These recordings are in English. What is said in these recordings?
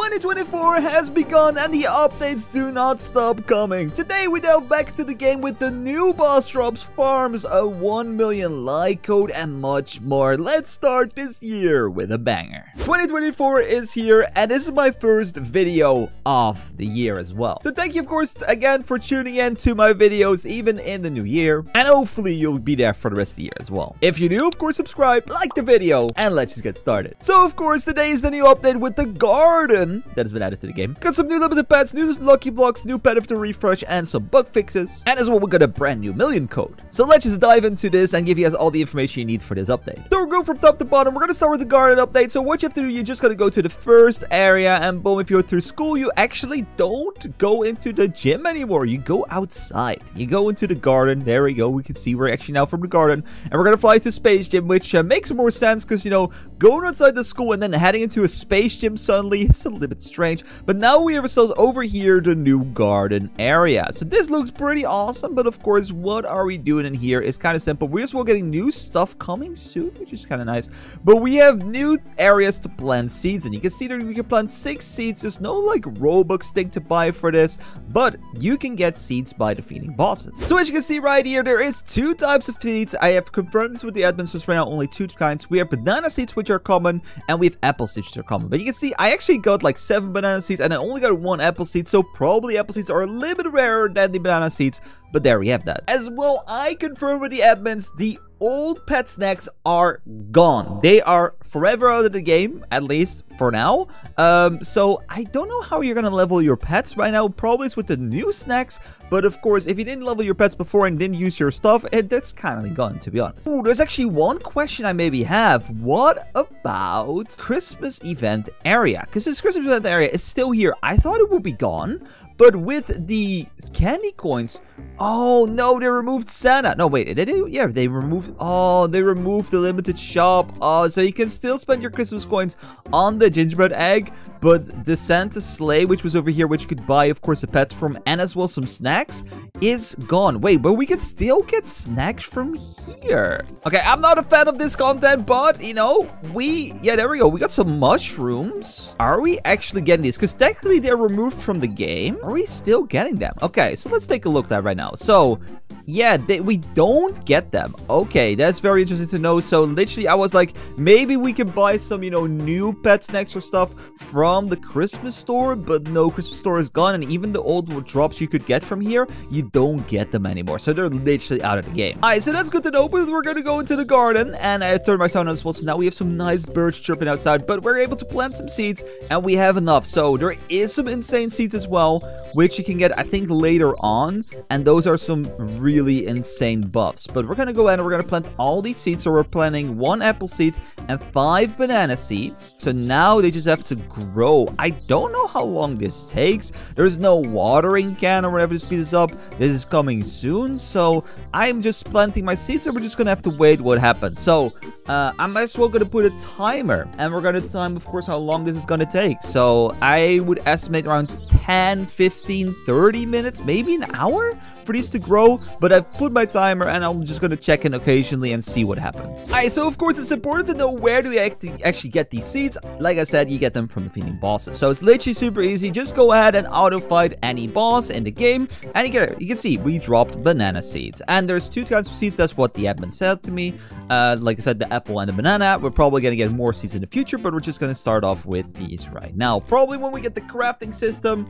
2024 has begun and the updates do not stop coming. Today we delve back to the game with the new boss drops, farms, a 1 million like code and much more. Let's start this year with a banger. 2024 is here and this is my first video of the year as well. So thank you of course again for tuning in to my videos even in the new year and hopefully you'll be there for the rest of the year as well. If you do of course subscribe, like the video and let's just get started. So of course today is the new update with the garden that has been added to the game. Got some new limited pets, new lucky blocks, new pet after refresh, and some bug fixes. And as well, we got a brand new million code. So let's just dive into this and give you guys all the information you need for this update. So we're going from top to bottom. We're going to start with the garden update. So what you have to do, you just got to go to the first area and boom, if you're through school, you actually don't go into the gym anymore. You go outside. You go into the garden. There we go. We can see we're actually now from the garden. And we're going to fly to Space Gym, which uh, makes more sense because, you know, going outside the school and then heading into a Space Gym suddenly, little bit strange. But now we have ourselves over here, the new garden area. So this looks pretty awesome. But of course, what are we doing in here is kind of simple. We're just well getting new stuff coming soon, which is kind of nice. But we have new areas to plant seeds. And you can see that we can plant six seeds. There's no like Robux thing to buy for this. But you can get seeds by defeating bosses. So as you can see right here, there is two types of seeds. I have confirmed this with the admin, so right now only two kinds. We have banana seeds, which are common, and we have apple seeds, which are common. But you can see, I actually got like seven banana seeds, and I only got one apple seed, so probably apple seeds are a little bit rarer than the banana seeds. But there we have that. As well, I confirmed with the admins, the old pet snacks are gone. They are forever out of the game, at least for now. Um, so I don't know how you're gonna level your pets right now. Probably it's with the new snacks. But of course, if you didn't level your pets before and didn't use your stuff, it, that's kind of gone, to be honest. Ooh, there's actually one question I maybe have. What about Christmas event area? Because this Christmas event area is still here. I thought it would be gone, but with the candy coins, oh no, they removed Santa. No, wait, did they? Yeah, they removed, oh, they removed the limited shop. Oh, so you can still spend your Christmas coins on the gingerbread egg, but the Santa sleigh, which was over here, which you could buy, of course, the pets from, and as well some snacks, is gone. Wait, but we can still get snacks from here. Okay, I'm not a fan of this content, but, you know, we, yeah, there we go. We got some mushrooms. Are we actually getting these? Because technically they're removed from the game. Are we still getting them? Okay, so let's take a look at that right now. So, yeah, they, we don't get them. Okay, that's very interesting to know. So literally, I was like, maybe we can buy some, you know, new pet snacks or stuff from the Christmas store, but no, Christmas store is gone. And even the old drops you could get from here, you don't get them anymore. So they're literally out of the game. All right, so that's good to know, but we're to go into the garden and I turned my sound on as well. So now we have some nice birds chirping outside, but we're able to plant some seeds and we have enough. So there is some insane seeds as well, which you can get, I think, later on. And those are some really really insane buffs. But we're going to go ahead and we're going to plant all these seeds. So we're planting one apple seed and five banana seeds. So now they just have to grow. I don't know how long this takes. There's no watering can or whatever to speed this up. This is coming soon. So I'm just planting my seeds and we're just going to have to wait what happens. So uh, I'm as well going to put a timer. And we're going to time, of course, how long this is going to take. So I would estimate around 10, 15, 30 minutes, maybe an hour for these to grow, but I've put my timer and I'm just gonna check in occasionally and see what happens. Alright, so of course it's important to know where do we actually get these seeds. Like I said, you get them from defeating bosses. So it's literally super easy. Just go ahead and auto fight any boss in the game. And you you can see we dropped banana seeds. And there's two kinds of seeds. That's what the admin said to me. Uh, like I said, the apple and the banana. We're probably gonna get more seeds in the future, but we're just gonna start off with these right now. Probably when we get the crafting system,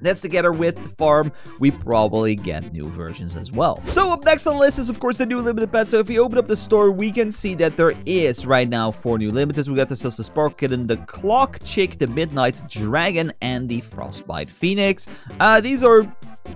that's together with the farm, we probably get new versions as well. So up next on the list is of course the new limited pets. So if you open up the store, we can see that there is right now four new limiteds. We got the the Spark Kitten, the Clock Chick, the Midnight Dragon, and the Frostbite Phoenix. Uh, these are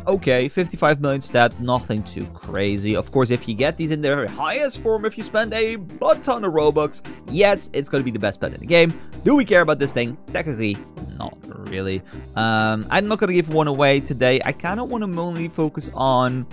okay, 55 million stat, nothing too crazy. Of course, if you get these in their highest form, if you spend a butt ton of Robux, yes, it's going to be the best pet in the game. Do we care about this thing? Technically, not really. Um, I'm not going to give one away today. I kind of want to mainly focus on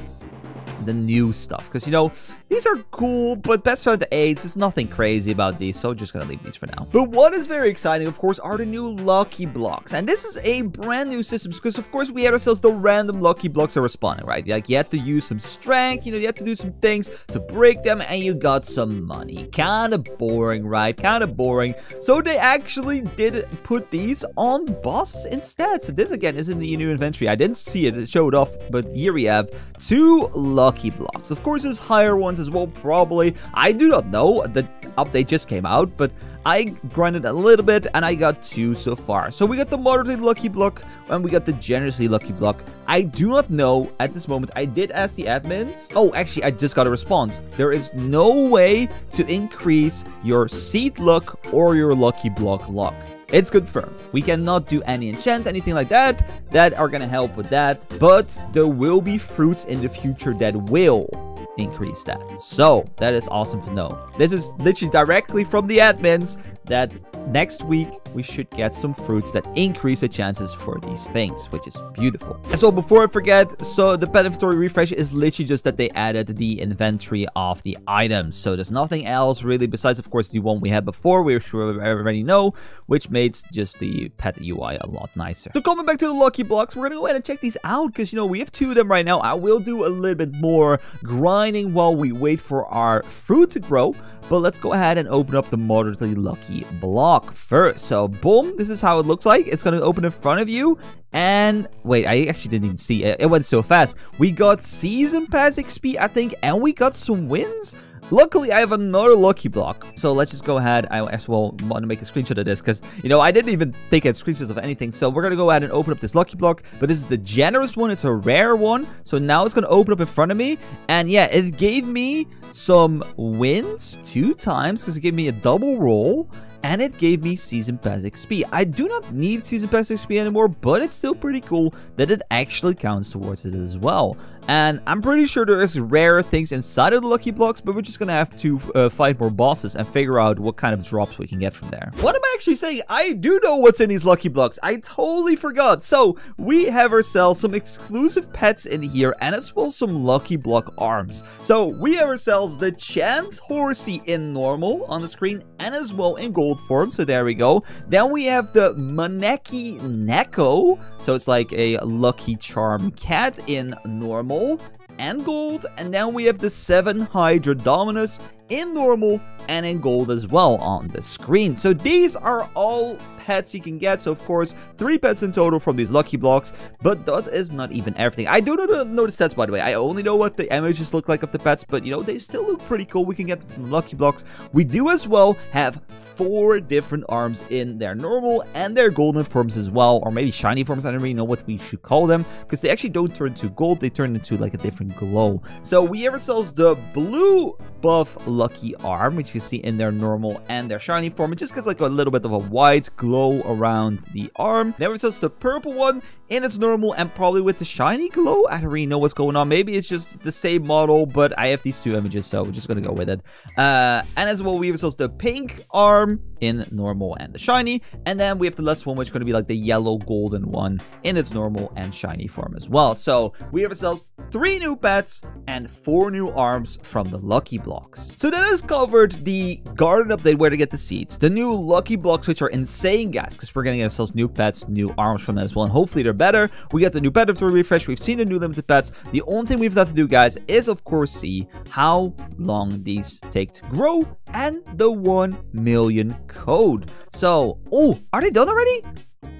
the new stuff because you know these are cool, but best friend 8s, there's nothing crazy about these, so just gonna leave these for now. But what is very exciting, of course, are the new Lucky Blocks. And this is a brand new system, because of course we had ourselves the random Lucky Blocks are responding, right? Like, you had to use some strength, you know, you had to do some things to break them, and you got some money. Kinda boring, right? Kinda boring. So they actually did put these on bosses instead. So this, again, is in the new inventory. I didn't see it, it showed off, but here we have two Lucky Blocks. Of course, there's higher ones as well, probably. I do not know. The update just came out, but I grinded a little bit and I got two so far. So we got the moderately lucky block and we got the generously lucky block. I do not know at this moment. I did ask the admins. Oh, actually, I just got a response. There is no way to increase your seed luck or your lucky block luck. It's confirmed. We cannot do any enchants, anything like that, that are gonna help with that. But there will be fruits in the future that will increase that. So that is awesome to know. This is literally directly from the admins that next week we should get some fruits that increase the chances for these things, which is beautiful. And so before I forget, so the pet inventory refresh is literally just that they added the inventory of the items. So there's nothing else really besides, of course, the one we had before, which we already know, which makes just the pet UI a lot nicer. So coming back to the lucky blocks, we're gonna go ahead and check these out because, you know, we have two of them right now. I will do a little bit more grinding while we wait for our fruit to grow. But let's go ahead and open up the moderately lucky block first. So boom, this is how it looks like. It's going to open in front of you. And wait, I actually didn't even see it. It went so fast. We got season pass XP, I think, and we got some wins. Luckily, I have another lucky block. So let's just go ahead. I as well want to make a screenshot of this because, you know, I didn't even take a screenshot of anything. So we're going to go ahead and open up this lucky block. But this is the generous one. It's a rare one. So now it's going to open up in front of me. And yeah, it gave me some wins two times because it gave me a double roll and it gave me Season Pass XP. I do not need Season Pass XP anymore, but it's still pretty cool that it actually counts towards it as well. And I'm pretty sure there is rare things inside of the Lucky Blocks, but we're just gonna have to uh, fight more bosses and figure out what kind of drops we can get from there. What am I actually saying? I do know what's in these Lucky Blocks. I totally forgot. So we have ourselves some exclusive pets in here and as well some Lucky Block arms. So we have ourselves the Chance Horsey in normal on the screen and as well in gold form. So there we go. Then we have the Maneki Neko. So it's like a Lucky Charm cat in normal and gold. And then we have the 7 Hydra Dominus in normal and in gold as well on the screen. So these are all pets you can get. So of course, three pets in total from these lucky blocks, but that is not even everything. I do not know the stats, by the way. I only know what the images look like of the pets, but you know, they still look pretty cool. We can get them from lucky blocks. We do as well have four different arms in their normal and their golden forms as well, or maybe shiny forms. I don't really know what we should call them because they actually don't turn to gold. They turn into like a different glow. So we have ourselves the blue buff lucky arm, which you see in their normal and their shiny form. It just gets like a little bit of a white glow around the arm. We have the purple one in its normal and probably with the shiny glow. I don't really know what's going on. Maybe it's just the same model, but I have these two images, so we're just gonna go with it. Uh, and as well, we have the pink arm in normal and the shiny. And then we have the last one, which is going to be like the yellow golden one in its normal and shiny form as well. So we have ourselves three new pets and four new arms from the Lucky Blocks. So that has covered the garden update where to get the seeds, the new Lucky Blocks, which are insane, guys, because we're getting ourselves new pets, new arms from them as well. And hopefully they're better. We got the new pet inventory refresh. We've seen the new limited pets. The only thing we've left to do, guys, is of course see how long these take to grow and the 1 million code. So, oh, are they done already?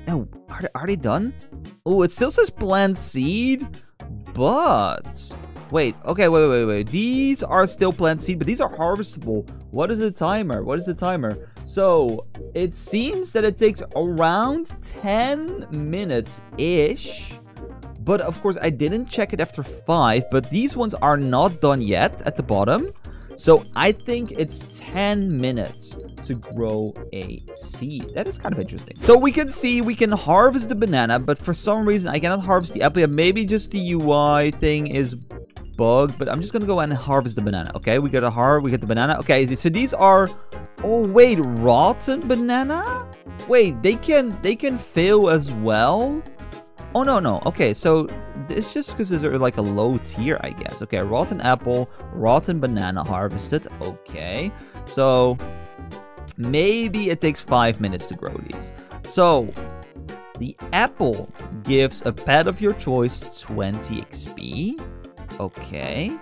Oh, are they, are they done? Oh, it still says plant seed, but... Wait, okay, wait, wait, wait. These are still plant seed, but these are harvestable. What is the timer? What is the timer? So, it seems that it takes around 10 minutes-ish. But, of course, I didn't check it after 5, but these ones are not done yet at the bottom. So I think it's 10 minutes to grow a seed. That is kind of interesting. So we can see we can harvest the banana, but for some reason I cannot harvest the apple. Maybe just the UI thing is bugged, but I'm just gonna go and harvest the banana. Okay, we got a har we get the banana. Okay, so these are oh wait, rotten banana? Wait, they can they can fail as well? Oh, no, no. Okay, so it's just because they're like a low tier, I guess. Okay, rotten apple, rotten banana harvested. Okay, so maybe it takes five minutes to grow these. So the apple gives a pet of your choice 20 XP. Okay.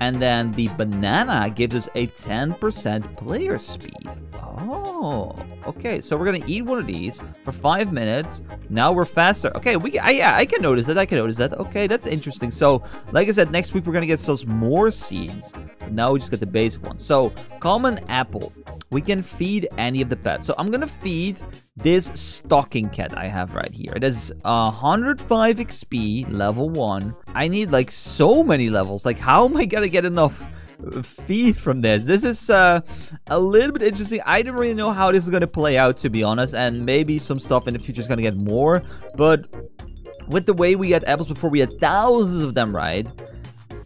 And then the banana gives us a 10% player speed. Oh, okay. So we're gonna eat one of these for five minutes. Now we're faster. Okay, we I, yeah, I can notice that. I can notice that. Okay, that's interesting. So, like I said, next week we're gonna get some more seeds. Now we just got the basic one. So, common apple. We can feed any of the pets. So I'm gonna feed this stocking cat I have right here. It has 105 XP, level 1. I need like so many levels. Like how am I gonna get enough feed from this? This is uh, a little bit interesting. I don't really know how this is gonna play out to be honest. And maybe some stuff in the future is gonna get more. But with the way we had apples before, we had thousands of them, right?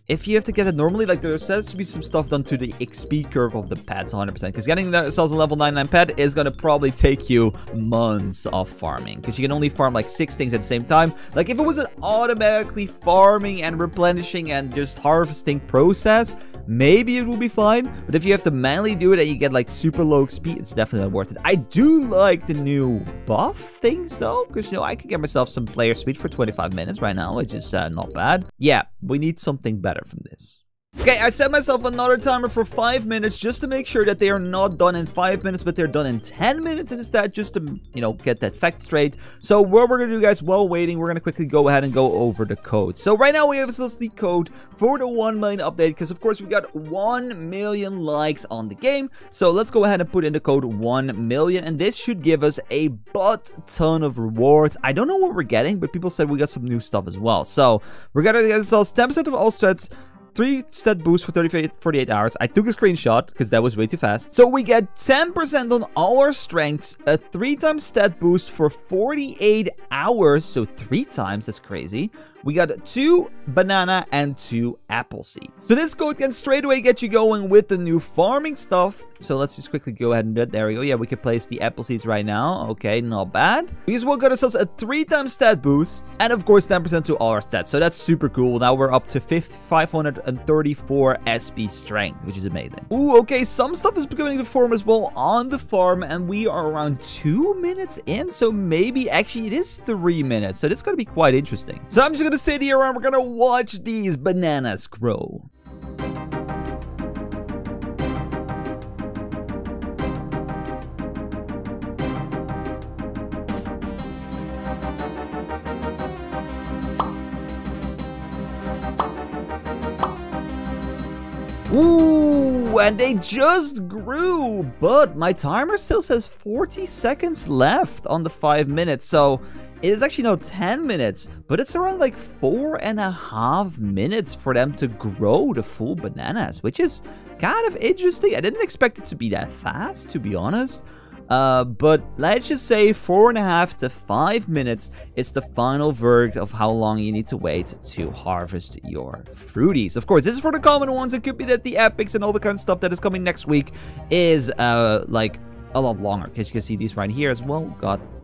If you have to get it normally, like there says to be some stuff done to the XP curve of the pads 100%. Because getting ourselves a level 99 pad is going to probably take you months of farming. Because you can only farm like six things at the same time. Like if it was an automatically farming and replenishing and just harvesting process, maybe it would be fine. But if you have to manually do it and you get like super low XP, it's definitely not worth it. I do like the new buff things though. Because, you know, I can get myself some player speed for 25 minutes right now, which is uh, not bad. Yeah, we need something better from this. Okay, I set myself another timer for 5 minutes just to make sure that they are not done in 5 minutes, but they're done in 10 minutes instead, just to, you know, get that fact straight. So what we're going to do, guys, while waiting, we're going to quickly go ahead and go over the code. So right now we have the code for the 1 million update, because of course we got 1 million likes on the game. So let's go ahead and put in the code 1 million, and this should give us a butt ton of rewards. I don't know what we're getting, but people said we got some new stuff as well. So we're going to get ourselves 10% of all strats, 3 stat boost for 38, 48 hours. I took a screenshot because that was way too fast. So we get 10% on all our strengths, a 3 times stat boost for 48 hours. So 3 times, that's crazy. We got two banana and two apple seeds. So this code can straight away get you going with the new farming stuff. So let's just quickly go ahead and do it. There we go. Yeah, we can place the apple seeds right now. Okay, not bad. We well got ourselves a three times stat boost. And of course, 10% to all our stats. So that's super cool. Now we're up to 534 SP strength, which is amazing. Ooh, okay. Some stuff is beginning to form as well on the farm. And we are around two minutes in. So maybe actually it is three minutes. So this is going to be quite interesting. So I'm just going to sit here and we're to watch these bananas grow. Ooh, and they just grew, but my timer still says 40 seconds left on the 5 minutes, so it is actually now 10 minutes, but it's around like four and a half minutes for them to grow the full bananas, which is kind of interesting. I didn't expect it to be that fast, to be honest. Uh, but let's just say four and a half to five minutes is the final verdict of how long you need to wait to harvest your fruities. Of course, this is for the common ones. It could be that the epics and all the kind of stuff that is coming next week is uh like a lot longer. Because you can see these right here as well. Got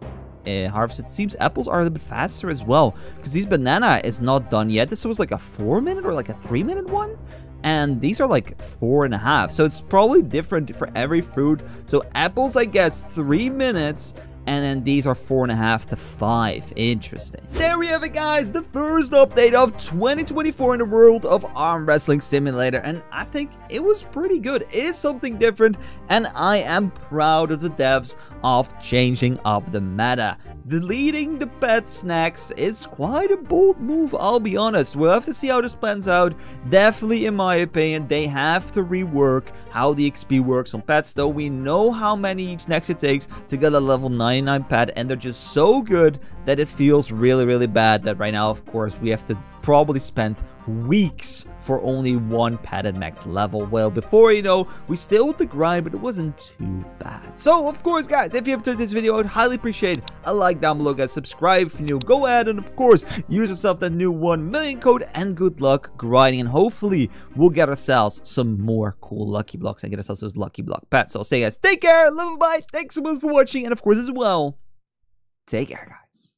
uh, harvested. It seems apples are a little bit faster as well. Because this banana is not done yet. This was like a four minute or like a three minute one and these are like four and a half. So it's probably different for every fruit. So apples, I guess, three minutes, and then these are four and a half to five. Interesting. There we have it, guys. The first update of 2024 in the world of Arm Wrestling Simulator. And I think it was pretty good. It is something different. And I am proud of the devs of changing up the meta. Deleting the pet snacks is quite a bold move, I'll be honest. We'll have to see how this plans out. Definitely, in my opinion, they have to rework how the XP works on pets, though we know how many snacks it takes to get a level 99 pet, and they're just so good that it feels really, really bad that right now, of course, we have to probably spent weeks for only one padded max level. Well, before you know, we still with the grind, but it wasn't too bad. So, of course, guys, if you have enjoyed this video, I would highly appreciate a like down below, guys. Subscribe if you're new. Go ahead and, of course, use yourself that new 1 million code and good luck grinding. And hopefully, we'll get ourselves some more cool lucky blocks and get ourselves those lucky block pets. So, I'll say, guys, take care, love, bye. Thanks so much for watching. And, of course, as well, take care, guys.